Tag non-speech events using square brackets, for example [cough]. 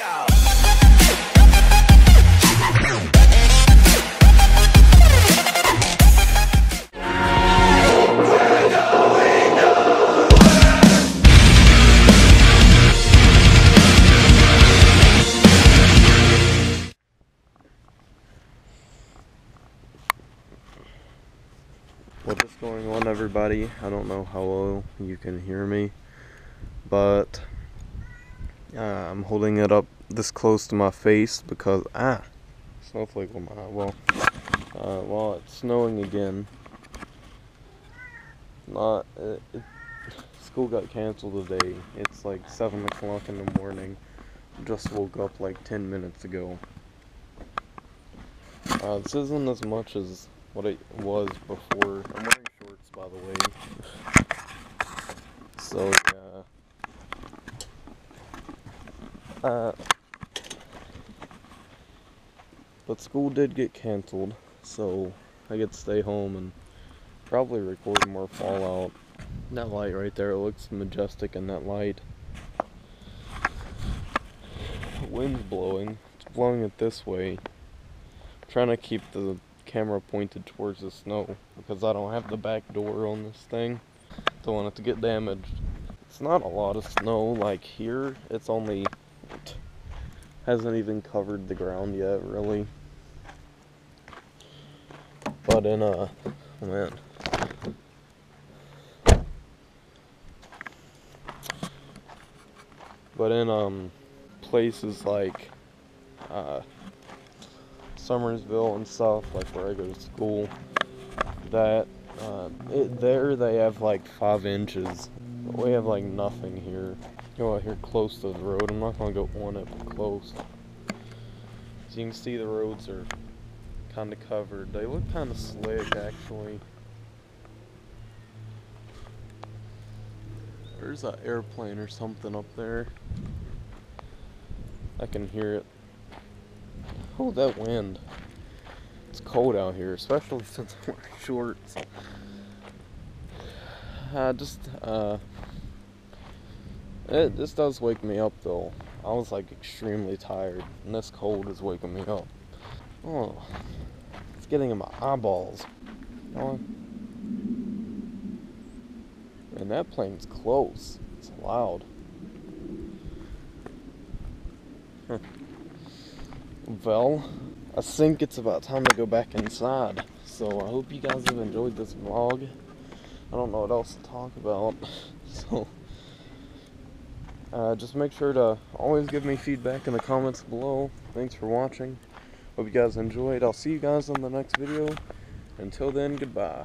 What is going on, everybody? I don't know how well you can hear me, but uh, I'm holding it up this close to my face because ah, snowflake on my eye. Well, uh, well, it's snowing again. Not it, it, school got canceled today. It's like seven o'clock in the morning. Just woke up like ten minutes ago. Uh, this isn't as much as what it was before. I'm wearing shorts, by the way. So Uh, but school did get canceled, so I get to stay home and probably record more Fallout. That light right there, it looks majestic in that light. The wind's blowing. It's blowing it this way. trying to keep the camera pointed towards the snow because I don't have the back door on this thing. Don't want it to get damaged. It's not a lot of snow like here. It's only hasn't even covered the ground yet really. But in uh oh man. But in um places like uh Summersville and stuff, like where I go to school, that uh, it, there they have like five inches. We have like nothing here. Go out here close to the road. I'm not gonna go on it, but close. As you can see, the roads are kind of covered. They look kind of slick, actually. There's an airplane or something up there. I can hear it. Oh, that wind. It's cold out here, especially [laughs] since I'm wearing shorts. Uh, just, uh, it, this does wake me up though. I was like extremely tired, and this cold is waking me up. Oh, it's getting in my eyeballs. Oh. And that plane's close. It's loud. Well, I think it's about time to go back inside. So I hope you guys have enjoyed this vlog. I don't know what else to talk about. [laughs] So uh, just make sure to always give me feedback in the comments below. Thanks for watching. Hope you guys enjoyed. I'll see you guys on the next video. Until then, goodbye.